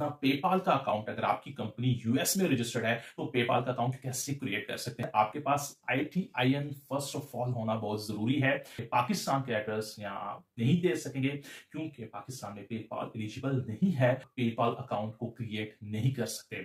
अपना पेपाल का अकाउंट अगर आपकी कंपनी यूएस में रजिस्टर्ड है तो पेपाल का अकाउंट कैसे क्रिएट कर सकते हैं? आपके पास I T I N first of all होना बहुत ज़रूरी है। पाकिस्तान के एड्रेस यहाँ नहीं दे सकेंगे, क्योंकि पाकिस्तान में पेपाल एलिजिबल नहीं है। पेपाल अकाउंट को क्रिएट नहीं कर सकते।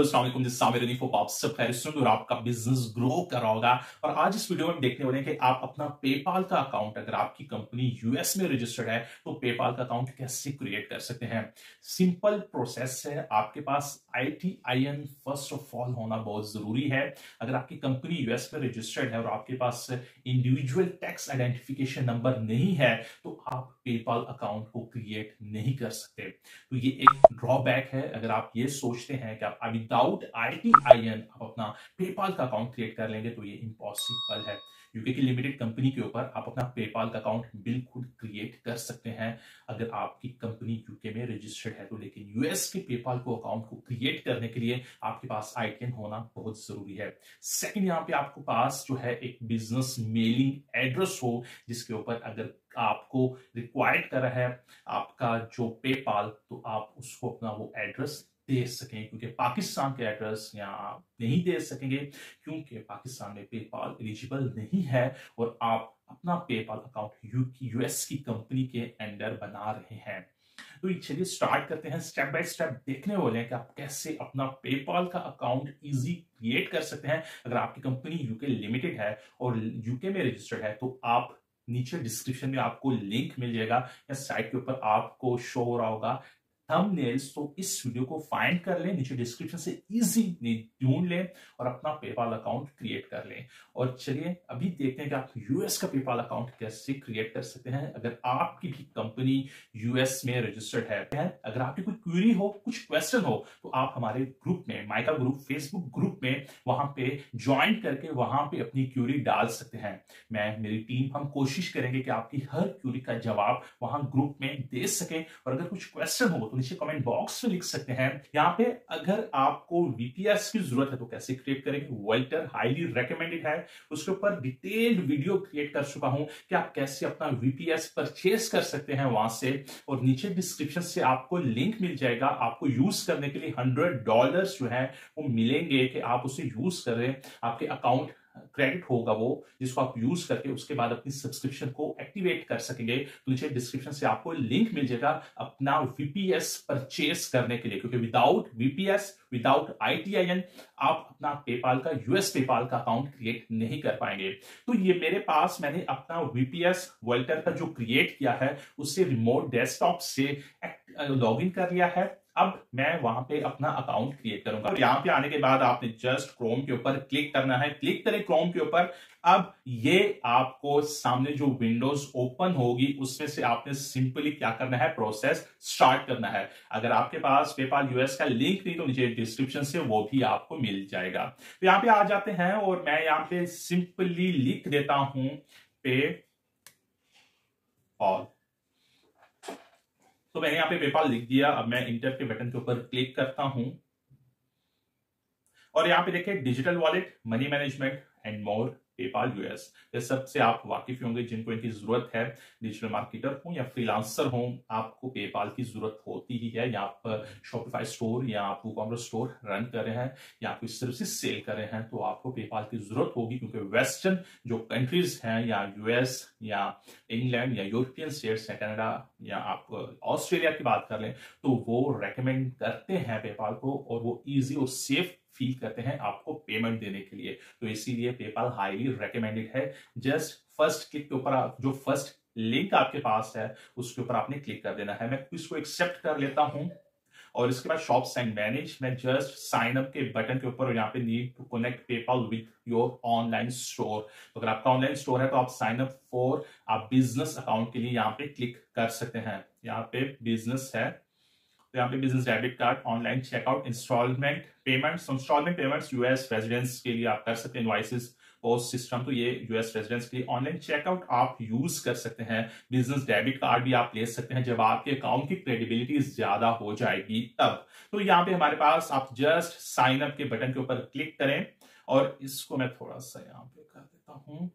हेलो दिस सामिर आप सब खैर और आपका बिज़नेस ग्रो कर रहा होगा। और आज इस वीडियो में देखने वाले हैं कि आप अपना पेपाल का अकाउंट अगर आपकी कंपनी यूएस में रजिस्टर्ड है तो पेपाल का अकाउंट कैसे क्रिएट कर सकते हैं? सिंपल प्रोसेस है। आपके पास I T I N first of all होना बहुत ज़रूरी है। अगर आपकी कंपनी यूएस में रजिस्टर्ड है और आपके पास इंडिविजुअल टैक्स आइडेंटिफिकेशन नंबर नहीं है तो आप पेपाल अकाउंट को क्रिएट नहीं कर सकते। तो ये एक ड्रॉबैक है। अगर आप ये सोचते हैं कि आप विदाउट आई आप अपना पेपाल का अकाउंट क्रिएट कर लेंगे तो ये इम्पॉसिबल है। यूके की लिमिटेड कंपनी के ऊपर आप अपना पेपाल का अकाउंट बिल्कुल क्रिएट कर सकते हैं। अगर आपकी कंपनी यूके में रजिस्टर्ड है तो लेकिन यूएस के पेपाल को अकाउंट को क्रिएट करने के लिए आपके पास आईटीएन होना बहुत ज़रूरी है। सेकंड यहाँ पे आपके पास जो है एक बिज़नेस मेलिंग एड्रेस हो, जिसके ऊपर अगर आपको रिक्वायर्ड कर रहा है आपका जो पेपाल तो आप उसको अपना वो एड्रेस दे सकें, क्योंकि पाकिस्तान के एड्रेस यहाँ नहीं दे सकेंगे, क्योंकि पाकिस्तान में पेपाल एलिजिबल नहीं है और आप अपना पेपाल अकाउंट यू की यूएस की कंपनी के अंडर बना रहे हैं। तो चलिए स्टार्ट करते हैं स्टेप बाय स्टेप देखने वाले हैं कि आप कैसे अपना पेपाल का अकाउंट इजी क्रिएट कर सकते हैं। अगर आपकी कंपनी यूके लिमिटेड है और यूके में रजिस्टर्ड है तो आप नीचे डिस्क्रिप्शन में आपको लिंक मिल जाएगा, या साइट के ऊपर आपको शो हो रहा होगा थंबनेल्स तो इस वीडियो को फाइंड कर लें, नीचे डिस्क्रिप्शन से इजी ढूंढ लें और अपना पेपाल अकाउंट क्रिएट कर लें। और चलिए, अभी देखते हैं कि आप यूएस का पेपाल अकाउंट कैसे क्रिएट कर सकते हैं। अगर आपकी भी कंपनी यूएस में रजिस्टर्ड है अगर आपकी कोई क्वेरी हो, कुछ क्वेश्चन हो तो आप हमारे ग्रुप में माइका ग्रुप फेसबुक ग्रुप में, वहाँ पे ज्वाइन करके वहाँ पे अपनी क्यूरी डाल सकते हैं। मैं, मेरी टीम हम कोशिश करेंगे कि आपकी हर क्यूरी का जवाब वहाँ ग्रुप में दे सके। और अगर कुछ क्वेश्चन हो तो नीचे कमेंट बॉक्स में लिख सकते हैं। यहाँ पे अगर आपको वीपीएस की ज़रूरत है तो कैसे क्रिएट करेंगे? वेल्टर हाईली रिकमेंडेड है। उसके ऊपर डिटेल्ड वीडियो क्रिएट कर चुका हूँ कि आप कैसे अपना वीपीएस परचेस कर सकते हैं वहाँ से। और नीचे डिस्क्रिप्शन से आपको लिंक मिल जाएगा। आपको यूज़ करने के लिए हंड्रेड डॉलर जो है, वो मिलेंगे कि आप उसे यूज़ करें आपके अकाउंट क्रेडिट होगा वो, जिसको आप यूज़ करके उसके बाद अपनी सब्सक्रिप्शन को एक्टिवेट कर सकेंगे तो नीचे डिस्क्रिप्शन से आपको लिंक मिल जाएगा अपना वीपीएस परचेस करने के लिए। क्योंकि विदाउट वीपीएस विदाउट आईटीआईएन आप अपना पेपाल का यूएस पेपाल का अकाउंट क्रिएट नहीं कर पाएँगे। तो ये मेरे पास मैंने अपना वीपीएस वर्ल्टर का जो क्रिएट किया है उससे रिमोट डेस्कटॉप से लॉग इन कर लिया है। अब मैं वहाँ पे अपना अकाउंट क्रिएट करूँगा। यहाँ पे आने के बाद आपने जस्ट क्रोम के ऊपर क्लिक करना है। क्लिक करें क्रोम के ऊपर। अब ये आपको सामने जो विंडोज़ ओपन होगी, उसमें से आपने सिंपली क्या करना है? प्रोसेस स्टार्ट करना है। अगर आपके पास पेपाल यूएस का लिंक नहीं तो नीचे डिस्क्रिप्शन से वो भी आपको मिल जाएगा। तो यहाँ पे आ जाते हैं और मैं यहाँ पे सिंपली लिख देता हूँ पे ऑल तो मैंने यहाँ पे पेपाल लिख दिया। अब मैं इंटर के बटन के ऊपर क्लिक करता हूँ। और यहाँ पे देखिए digital wallet money management and more PayPal US ये सबसे आप वाकिफ होंगे जिनको इनकी ज़रूरत है। डिजिटल मार्केटर हो या फ्रीलांसर हो, आपको पेपाल की ज़रूरत होती ही है। या आप शॉपिफाई स्टोर या आप कॉमर्स स्टोर रन कर रहे हैं या कोई सर्विसेज़ सेल कर रहे हैं तो आपको पेपाल की ज़रूरत होगी क्योंकि वेस्टर्न जो कंट्रीज़ हैं या यूएस या इंग्लैंड या यूरोपियन स्टेट्स या कनाडा या आप ऑस्ट्रेलिया की बात कर लें तो वो रेकमेंड करते हैं पेपाल को और वो ईजी और सेफ़ फील करते हैं आपको पेमेंट देने के लिए। तो इसीलिए पेपाल हाईली रिकमेंडेड है। जस्ट फ़र्स्ट क्लिक के ऊपर जो फ़र्स्ट लिंक आपके पास है, उसके ऊपर आपने क्लिक कर देना है। मैं इसको एक्सेप्ट कर लेता हूँ। और इसके बाद शॉप एंड मैनेज मैं जस्ट साइन अप के बटन के ऊपर यहाँ पे need to connect PayPal with your online store तो अगर आपका ऑनलाइन स्टोर है तो आप साइन अप फॉर आप बिज़नेस अकाउंट के लिए यहाँ पे क्लिक कर सकते हैं। यहाँ पे बिज़नेस है। यहाँ पे business debit card online checkout installment payments installment payments US residence के लिए आप कर सकते हैं इनवाइसेस पोस्ट सिस्टम तो ये यूएस रेजिडेंस के लिए ऑनलाइन चेकआउट आप यूज़ कर सकते हैं। बिज़नेस डेबिट कार्ड भी आप ले सकते हैं जब आपके अकाउंट की क्रेडिबिलिटी ज़्यादा हो जाएगी तब। तो यहाँ पे हमारे पास आप जस्ट साइन अप के बटन के ऊपर क्लिक करें और इसको मैं थोड़ा सा यहाँ पे कर देता हूँ।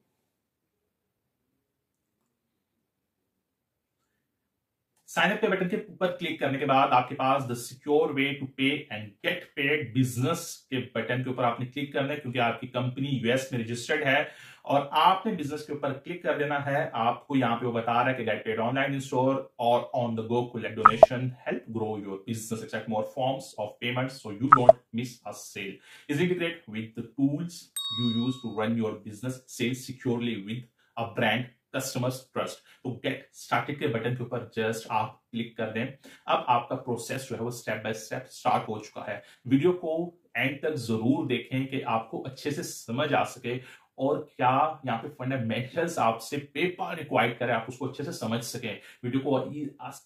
साइन अप के बटन के ऊपर क्लिक करने के बाद आपके पास the secure way to pay and get paid business के बटन के ऊपर आपने क्लिक करना है, क्योंकि आपकी कंपनी यूएस में रजिस्टर्ड है। और आपने बिज़नेस के ऊपर क्लिक कर देना है, आपको यहाँ पे वो बता रहा है कि get paid online in store और on the go collect donation help grow your business accept more forms of payment so you don't miss a sale is integrate with the tools you use to run your business sell securely with a brand customers trust तो get started के button के ऊपर just आप click कर दें। अब आपका process जो है वो स्टेप बाय स्टेप स्टार्ट हो चुका है। वीडियो को एंड तक ज़रूर देखें कि आपको अच्छे से समझ आ सके और क्या यहाँ पे फंडामेंटल्स आपसे पेपर रिक्वायर्ड करें, आप उसको अच्छे से समझ सकें। वीडियो को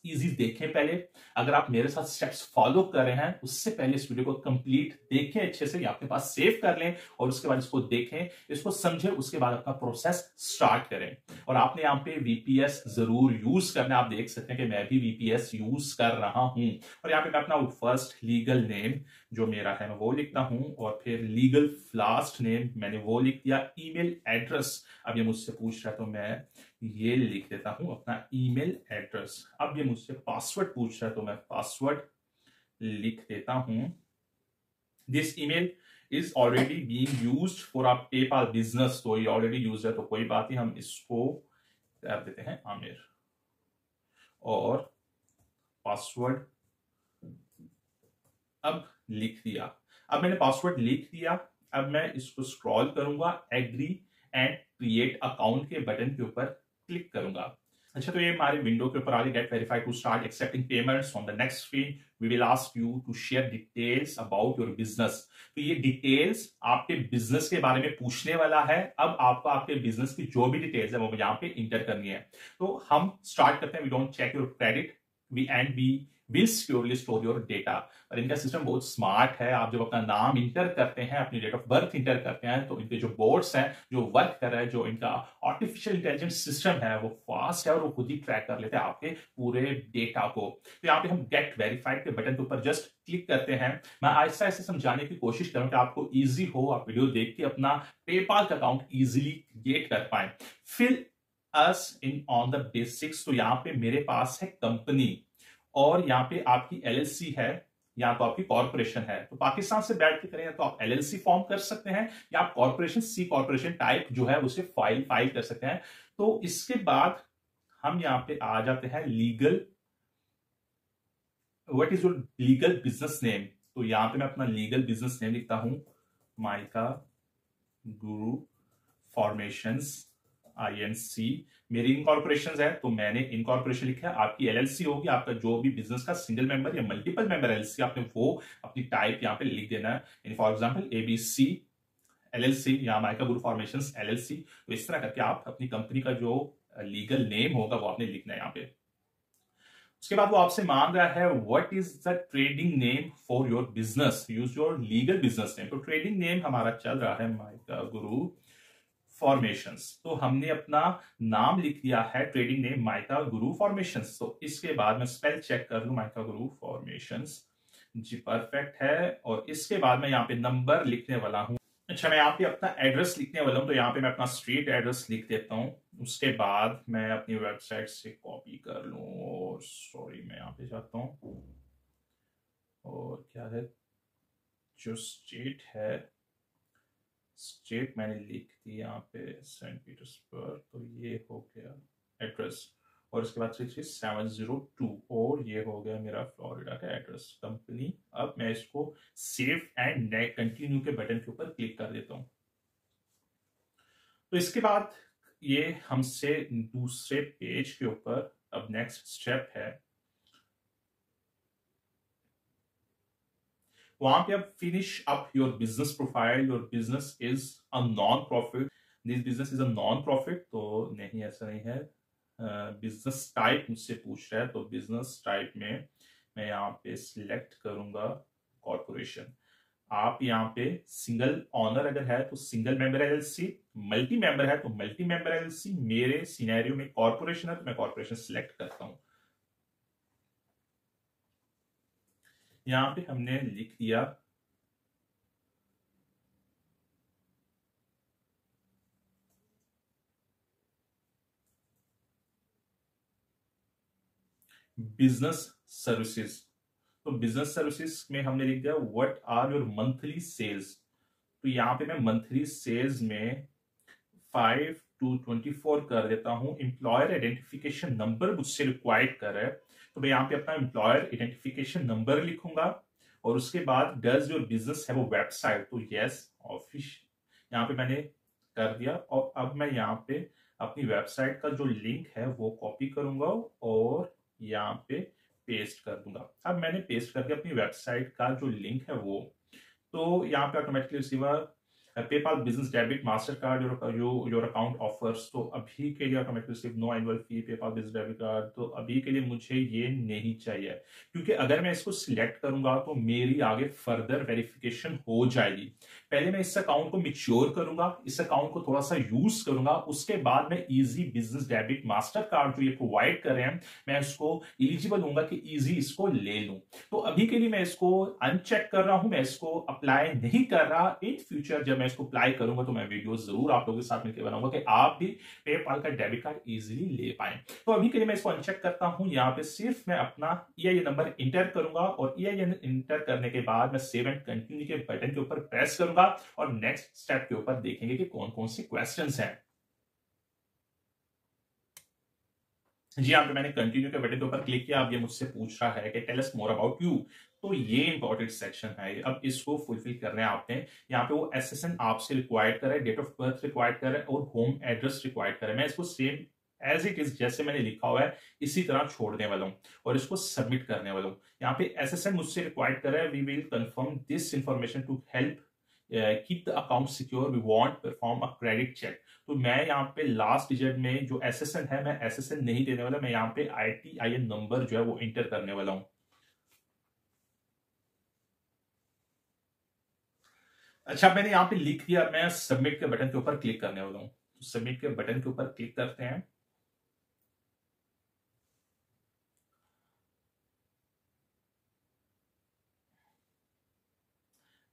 इजी देखें पहले। अगर आप मेरे साथ स्टेप्स फॉलो कर रहे हैं, उससे पहले इस वीडियो को कंप्लीट देखें, अच्छे से अपने पास सेव कर लें और उसके बाद इसको देखें, इसको समझें, उसके बाद अपना प्रोसेस स्टार्ट करें। और आपने यहाँ पे वीपीएस ज़रूर यूज़ करना आप देख सकते हैं कि मैं भी वीपीएस यूज़ कर रहा हूँ। और यहाँ पे मैं अपना फ़र्स्ट लीगल नेम जो मेरा है मैं वो लिखता हूँ और फिर लीगल फ्लास्ट नेम मैंने वो लिख दिया ईमेल एड्रेस अब ये मुझसे पूछ रहा है तो मैं ये लिख देता हूँ अपना ईमेल एड्रेस अब ये मुझसे पासवर्ड पूछ रहा है तो मैं पासवर्ड लिख देता हूँ। This email is already being used for our PayPal business तो ये ऑलरेडी यूज़ है तो कोई बात नहीं, हम इसको कर देते हैं, आमिर। और पासवर्ड अब लिख दिया। अब मैंने पासवर्ड लिख दिया। अब मैं इसको स्क्रॉल करूँगा एग्री एंड क्रिएट अकाउंट के बटन के ऊपर क्लिक करूँगा। अच्छा। तो ये हमारे विंडो के ऊपर आ गया get verified to start accepting payments on the next screen we will ask you to share details about your business तो ये डिटेल्स आपके बिज़नेस के बारे में पूछने वाला है। अब आपको आपके बिज़नेस की जो भी डिटेल्स है वो यहाँ पे इंटर करनी है। तो हम स्टार्ट करते हैं। We don't check your credit we and we will securely store your data. और इनका सिस्टम बहुत स्मार्ट है। आप जब अपना नाम इंटर करते हैं, अपनी डेट ऑफ़ बर्थ इंटर करते हैं तो इनके जो बोर्ड्स हैं, जो वर्क कर रहे हैं, जो इनका आर्टिफिशियल इंटेलिजेंस सिस्टम है, वो फास्ट है और वो खुद ही ट्रैक कर लेते हैं आपके पूरे डेटा को। तो यहाँ पे हम गेट वेरीफाइड के बटन के ऊपर जस्ट क्लिक करते हैं। मैं ऐसा ऐसे समझाने की कोशिश करूँ कि आपको ईजी हो, आप वीडियो देख के अपना पेपाल का अकाउंट ईजिली क्रिएट कर पाए। फिर us in on the basics तो यहाँ पे मेरे पास है कंपनी और यहाँ पे आपकी एलएलसी है या तो आपकी कॉर्पोरेशन है। तो पाकिस्तान से बैठ के करें तो आप एलएलसी फॉर्म कर सकते हैं या आप कॉर्पोरेशन सी कॉर्पोरेशन टाइप जो है उसे फ़ाइल फ़ाइल कर सकते हैं। तो इसके बाद हम यहाँ पे आ जाते हैं legal what is your legal business name तो यहाँ पे मैं अपना लीगल बिज़नेस नेम लिखता हूँ। Mica Guru formations I N C मेरी इनकॉर्पोरेशन है तो मैंने इनकॉर्पोरेशन लिखा है। आपकी एलएलसी होगी, आपका जो भी बिज़नेस का सिंगल मेंबर या मल्टीपल मेंबर एलएलसी आपने वो अपनी टाइप यहाँ पे लिख देना है। फॉर एग्ज़ाम्पल एबीसी एलएलसी या माइका गुरु फॉर्मेशन एलएलसी तो इस तरह करके आप अपनी कंपनी का जो लीगल नेम होगा, वो आपने लिखना है यहाँ पे। उसके बाद वो आपसे मांग रहा है what is the trading name for your business use your legal business name तो ट्रेडिंग नेम हमारा चल रहा है माइका गुरु फॉर्मेशंस तो हमने अपना नाम लिख दिया है trading name Mica Guru formations तो इसके बाद मैं स्पेल चेक कर लू, माइका गुरु फॉर्मेशंस जी परफेक्ट है। और इसके बाद मैं यहाँ पे नंबर लिखने वाला हूँ। अच्छा मैं यहाँ पे अपना एड्रेस लिखने वाला हूँ तो यहाँ पे मैं अपना स्ट्रीट एड्रेस लिख देता हूँ। उसके बाद मैं अपनी वेबसाइट से कॉपी कर लू। और सॉरी मैं यहाँ पे जाता हूँ। और क्या है? जो स्टेट है। स्टेट मैंने लिख दी यहाँ पे सेंट पीटर्सबर्ग तो ये हो गया एड्रेस। और इसके बाद सेवन ज़ीरो टू, और ये हो गया मेरा फ्लोरिडा का एड्रेस कंपनी। अब मैं इसको सेव एंड कंटिन्यू के बटन के ऊपर क्लिक कर देता हूँ। तो इसके बाद ये हमसे दूसरे पेज के ऊपर अब नेक्स्ट स्टेप है। वहाँ पे अब finish up your business profile your business is a non profit this business is a non profit तो नहीं, ऐसा नहीं है। बिज़नेस टाइप मुझसे पूछ रहा है तो बिज़नेस टाइप में मैं यहाँ पे सिलेक्ट करूँगा कॉरपोरेशन आप यहाँ पे सिंगल ऑनर अगर है तो single member LLC multi member है तो मल्टी मेंबर एलएलसी मेरे सिनेरियो में कॉरपोरेशन है तो मैं कॉरपोरेशन सिलेक्ट करता हूँ। यहाँ पे हमने लिख दिया बिज़नेस सर्विसेज़ तो बिज़नेस सर्विसेज़ में हमने लिख दिया what are your monthly sales तो यहाँ पे मैं मंथली सेल्स में फाइव टू ट्वेंटी फोर कर देता हूँ। एम्प्लॉयर आइडेंटिफिकेशन नंबर मुझसे रिक्वायर्ड कर रहा है। तो मैं यहाँ पे अपना एम्प्लॉयर आइडेंटिफिकेशन नंबर लिखूँगा और उसके बाद डज योर बिज़नेस है वो वेबसाइट तो यस ऑफ़िस यहाँ पे मैंने कर दिया और अब मैं यहाँ पे अपनी वेबसाइट का जो लिंक है वो कॉपी करूँगा और यहाँ पे पेस्ट कर दूँगा। अब मैंने पेस्ट करके अपनी वेबसाइट का जो लिंक है वो तो यहाँ पे automatically receiver PayPal business debit master card your your account offers तो अभी के लिए automatic receive no annual fee PayPal business debit card तो अभी के लिए मुझे ये नहीं चाहिए। क्योंकि अगर मैं इसको सिलेक्ट करूँगा तो मेरी आगे फर्दर वेरिफिकेशन हो जाएगी। पहले मैं इस अकाउंट को मिच्योर करूँगा, इस अकाउंट को थोड़ा सा यूज़ करूँगा, उसके बाद मैं easy business debit master card जो ये प्रोवाइड कर रहे हैं, मैं इसको एलिजिबल हूँगा कि इजी इसको ले लूँ। तो अभी के लिए मैं इसको अनचेक कर रहा हूँ, मैं इसको अप्लाई नहीं कर रहा। इन फ्यूचर जब मैं इसको अप्लाई करूँगा तो मैं वीडियो ज़रूर आप लोगों के साथ मिलकर बनाऊँगा कि आप भी पेपाल का डेबिट कार्ड इजिली ले पाए। तो अभी के लिए मैं इसको अनचेक करता हूँ। यहाँ पे सिर्फ़ मैं अपना ई नंबर इंटर करूँगा और ई इंटर करने के बाद मैं सेव एंड कंटिन्यू के बटन के ऊपर प्रेस करूँगा और नेक्स्ट स्टेप के ऊपर देखेंगे कि कौन कौन सी क्वेश्चन हैं। जी, यहाँ पे मैंने कंटिन्यू के बटन के ऊपर क्लिक किया। अब ये मुझसे पूछ रहा है कि tell us more about you तो ये इंपॉर्टेंट सेक्शन है। अब इसको फुलफिल करना है। आपने यहाँ पे वो एसेसन आपसे रिक्वायर्ड करे डेट ऑफ़ बर्थ रिक्वायर्ड करे और होम एड्रेस रिक्वायर्ड करे मैं इसको सेम एज इट इज़ जैसे मैंने लिखा हुआ है, इसी तरह छोड़ने वाला हूँ और इसको सबमिट करने वाला हूँ। यहाँ पे एसेसन मुझसे रिक्वायर्ड करे we will confirm this information to help keep the account secure we want perform a credit check तो मैं यहाँ पे लास्ट डिजिट में जो एसेसन है, मैं एसेसन नहीं देने वाला। मैं यहाँ पे I T I N number जो है वो इंटर करने वाला हूँ। अच्छा मैंने यहाँ पे लिख दिया, मैं सबमिट के बटन के ऊपर क्लिक करने वाला हूँ। तो सबमिट के बटन के ऊपर क्लिक करते हैं।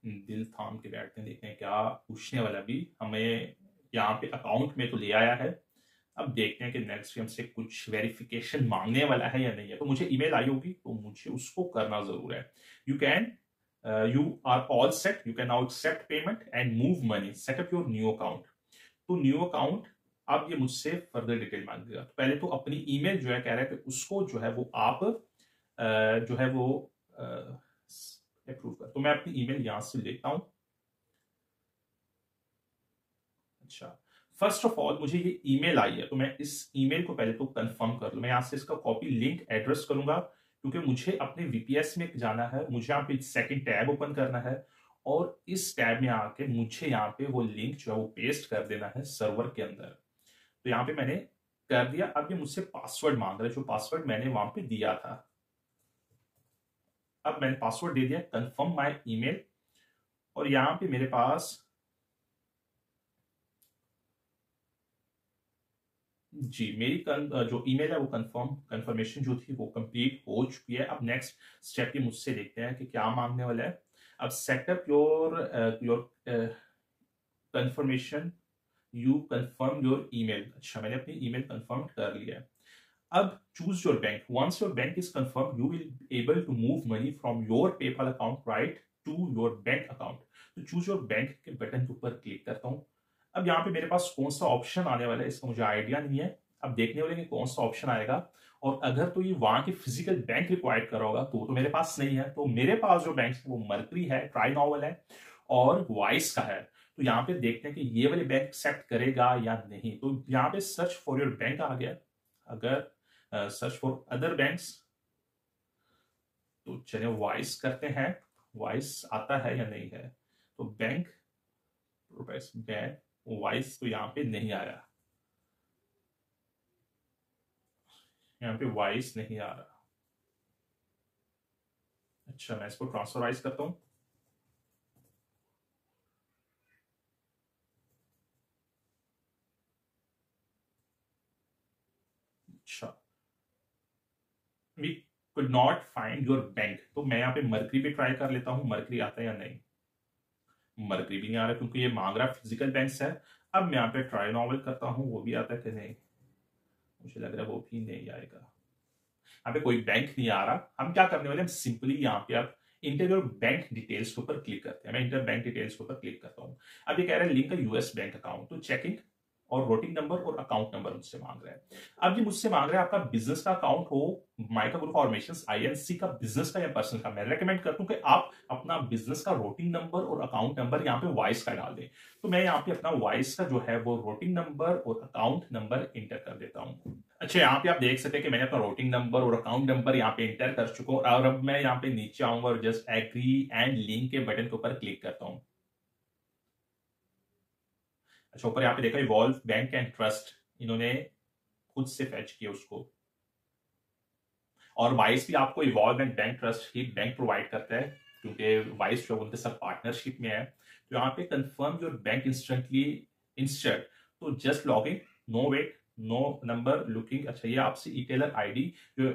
दिल थाम के बैठते हैं, देखते हैं क्या पूछने वाला भी हमें यहाँ पे अकाउंट में तो ले आया है। अब देखते हैं कि नेक्स्ट हमसे कुछ वेरिफिकेशन मांगने वाला है या नहीं है। तो मुझे ईमेल आई होगी तो मुझे उसको करना ज़रूर है। You can you are all set you can now accept payment and move money set up your new account तो न्यू अकाउंट अब ये मुझसे फर्दर डिटेल मांगेगा। तो पहले तो अपनी ईमेल जो है कह रहा है कि उसको जो है वो आप uh, जो है वो uh, अप्रूव कर। तो मैं अपनी ईमेल यहाँ से लेता हूँ। अच्छा। फ़र्स्ट ऑफ़ ऑल मुझे ये ईमेल आई है तो मैं इस ईमेल को पहले तो कंफर्म कर लू। मैं यहाँ से इसका कॉपी लिंक एड्रेस करूँगा। क्योंकि मुझे अपने वीपीएस में जाना है, मुझे यहाँ पे सेकंड टैब ओपन करना है और इस टैब में आके मुझे यहाँ पे वो लिंक जो है वो पेस्ट कर देना है सर्वर के अंदर। तो यहाँ पे मैंने कर दिया। अब ये मुझसे पासवर्ड मांग रहा है। जो पासवर्ड मैंने वहाँ पे दिया था। अब मैंने पासवर्ड दे दिया। कंफर्म माय ईमेल और यहाँ पे मेरे पास जी मेरी कन, जो ईमेल है वो कंफर्म कंफर्मेशन जो थी वो कंप्लीट हो चुकी है। अब नेक्स्ट स्टेप ये मुझसे देखते हैं कि क्या मांगने वाला है। अब set up your your confirmation you confirm your email अच्छा मैंने अपनी ईमेल कंफर्म कर लिया है। अब choose your bank Once your bank is confirm you will able to move money from your PayPal account right to your bank account. तो choose your bank के button के ऊपर क्लिक करता हूँ। अब यहाँ पे मेरे पास कौन सा ऑप्शन आने वाला है? इसका मुझे आइडिया नहीं है। अब देखने वाले कि कौन सा ऑप्शन आएगा। और अगर तो ये वहाँ के फ़िज़िकल बैंक रिक्वायर्ड कर होगा तो तो मेरे पास नहीं है। तो मेरे पास जो बैंक है, वो मर्करी है ट्राई नॉवल है और वॉइस का है। तो यहाँ पे देखते हैं कि ये वाले बैंक एक्सेप्ट करेगा या नहीं। तो यहाँ पे सर्च फॉर योर बैंक आ गया। अगर सर्च फॉर अदर बैंक तो चलिए वॉइस करते हैं। वॉइस आता है या नहीं है? तो बैंक बैंक वॉइस तो यहाँ पे नहीं आया। यहाँ पे वाइस नहीं आ रहा। अच्छा मैं इसको ट्रांसफराइज करता हूँ। अच्छा। We could not find your bank तो मैं यहाँ पे मरकरी पे ट्राई कर लेता हूँ मरकरी आता है या नहीं। मरकरी भी नहीं आ रहा, क्योंकि ये मांग रहा फ़िज़िकल बैंक है। अब मैं यहाँ पे ट्राई नॉवल करता हूँ, वो भी आता है कि नहीं? मुझे लग रहा है वो भी नहीं आएगा। यहाँ पे कोई बैंक नहीं आ रहा। हम क्या करने वाले हम सिंपली यहाँ पे आप इंटर बैंक डिटेल्स के ऊपर क्लिक करते हैं। मैं इंटर बैंक डिटेल्स के ऊपर क्लिक करता हूँ। अब ये कह रहा है लिंक यूएस बैंक अकाउंट तो चेकिंग और वोटिंग नंबर और अकाउंट नंबर मुझसे मांग रहे हैं। अब ये मुझसे मांग रहे हैं आपका बिज़नेस का अकाउंट हो माइका ग्रुप फॉर्मेशन आईएनसी का बिज़नेस का या पर्सनल का। मैं रेकमेंड करता हूँ कि आप अपना बिज़नेस का रोटिंग नंबर और अकाउंट नंबर यहाँ पे वॉइस का डाल दें। तो मैं यहाँ पे अपना वॉइस का जो है वो रोटिंग नंबर और अकाउंट नंबर इंटर कर देता हूँ। अच्छा यहाँ पे आप देख सकते हैं कि मैंने अपना रोटिंग नंबर और अकाउंट नंबर यहाँ पे इंटर कर चुका हूँ और अब मैं यहाँ पे नीचे आऊँगा और जस्ट एग्री एंड लिंक के बटन के ऊपर क्लिक करता हूँ। अच्छा ऊपर यहाँ पे देखा इवॉल्व बैंक एंड ट्रस्ट इन्होंने खुद से फैच किया उसको। और वाइस भी आपको इवॉल्व एंड बैंक ट्रस्ट ही बैंक प्रोवाइड करता है, क्योंकि वाइस जो उनके साथ पार्टनरशिप में है। तो यहाँ पे confirm your bank instantly instant तो just log in no wait no number looking अच्छा ये आपसे इटेलर आईडी जो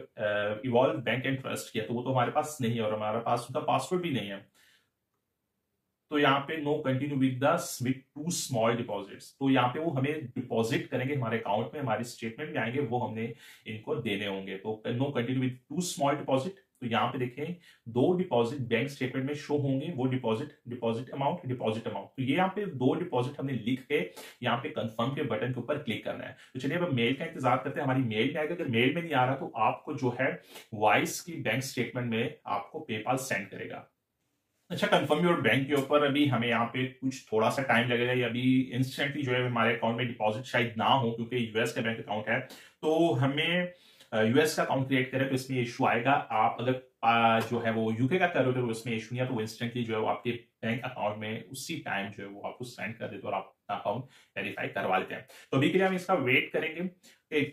इवॉल्व बैंक एंड ट्रस्ट किया तो वो तो हमारे पास नहीं है और हमारे पास उनका पासवर्ड भी नहीं है। तो यहाँ पे no continue with the two small deposits तो यहाँ पे वो हमें डिपॉजिट करेंगे हमारे अकाउंट में, हमारे स्टेटमेंट में आएँगे, वो हमने इनको देने होंगे। तो no continue with two small deposit तो यहाँ पे देखें, दो डिपॉजिट बैंक स्टेटमेंट में शो होंगे, वो deposit deposit amount deposit amount तो ये यहाँ पे दो डिपॉजिट हमने लिख के यहाँ पे कंफर्म के बटन के ऊपर क्लिक करना है। तो चलिए अब मेल का इंतज़ार करते हैं। हमारी मेल में आएगा। अगर मेल में नहीं आ रहा तो आपको जो है वॉइस की बैंक स्टेटमेंट में आपको पेपाल सेंड करेगा। अच्छा कंफर्म योर बैंक के ऊपर अभी हमें यहाँ पे कुछ थोड़ा सा टाइम लगेगा या अभी इंस्टेंटली जो है हमारे अकाउंट में डिपॉजिट शायद ना हो, क्योंकि यूएस का बैंक अकाउंट है। तो हमें यूएस का अकाउंट क्रिएट करें तो इसमें इशू आएगा। आप अगर जो है वो यूके का कर रहे हो उसमें इशू नहीं है तो इंस्टेंटली जो है वो आपके बैंक अकाउंट में उसी टाइम जो है वो आपको सेंड कर देते और आप अकाउंट वेरीफाई करवा लेते हैं। तो अभी के लिए हम इसका वेट करेंगे।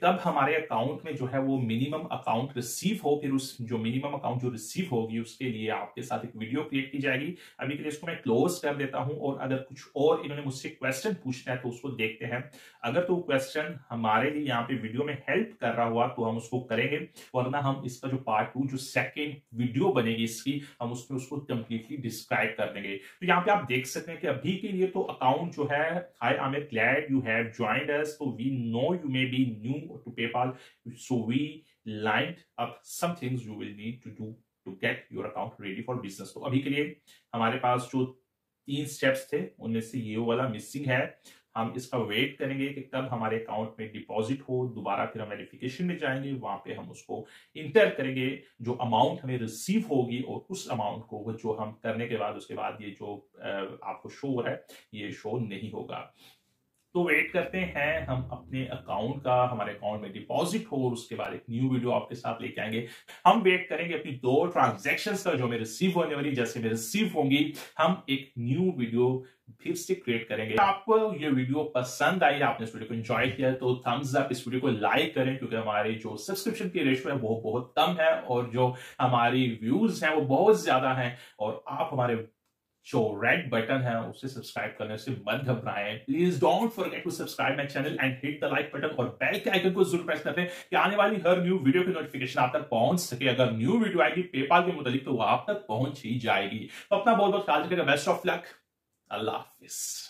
तब हमारे अकाउंट में जो है वो मिनिमम अकाउंट रिसीव हो, फिर उस जो मिनिमम अकाउंट जो रिसीव होगी, उसके लिए आपके साथ एक वीडियो क्रिएट की जाएगी। अभी के लिए इसको मैं क्लोज कर देता हूँ और अगर कुछ और इन्होंने मुझसे क्वेश्चन पूछना है तो उसको देखते हैं। अगर तो क्वेश्चन हमारे लिए यहाँ पे वीडियो में हेल्प कर रहा हुआ तो हम उसको करेंगे, वरना हम इसका जो पार्ट टू जो सेकेंड वीडियो बनेगी इसकी, हम उसमें उसको कंप्लीटली डिस्क्राइब कर देंगे। तो यहाँ पे आप देख सकते हैं कि अभी के लिए तो अकाउंट जो है I a glad you have joined us तो we know you may be new to PayPal so we lined up some things you will need to do to get your account ready for business तो अभी के लिए हमारे पास जो तीन steps थे, उनमें से ये वाला मिसिंग है। हम इसका वेट करेंगे कि कब हमारे अकाउंट में डिपॉजिट हो, दोबारा फिर हम वेरिफिकेशन में जाएँगे, वहाँ पे हम उसको इंटर करेंगे। जो अमाउंट हमें रिसीव होगी और उस अमाउंट को जो हम करने के बाद, उसके बाद ये जो आपको शो हो रहा है, ये शो नहीं होगा। तो वेट करते हैं, हम अपने अकाउंट का, हमारे अकाउंट में डिपॉजिट हो और उसके बाद एक न्यू वीडियो आपके साथ लेके आएँगे। हम वेट करेंगे अपनी दो ट्रांजेक्शन का, जो हमें रिसीव होने वाली, जैसे में रिसीव होंगी, हम एक न्यू वीडियो फिर से क्रिएट करेंगे। आपको ये वीडियो पसंद आई, आपने इस वीडियो को एंजॉय किया तो थम्स अप इस वीडियो को लाइक करें, क्योंकि हमारी जो सब्सक्रिप्शन की रेशियो है, वो बहुत कम है, और जो हमारी व्यूज़ हैं, वो बहुत ज़्यादा हैं, और आप हमारे जो रेड बटन है, उसे सब्सक्राइब करने से मत घबराएँ। Please don't forget to subscribe my channel and hit the like button और बेल के आइकन को ज़रूर प्रेस कर कि आने वाली हर न्यू वीडियो की नोटिफिकेशन आप तक पहुँच सके। अगर न्यू वीडियो आएगी पेपाल के मुताबिक तो वो आप तक पहुँच ही जाएगी। तो अपना बहुत बहुत ख्याल रखिएगा बेस्ट ऑफ़ लक अल्लाह हाफिज।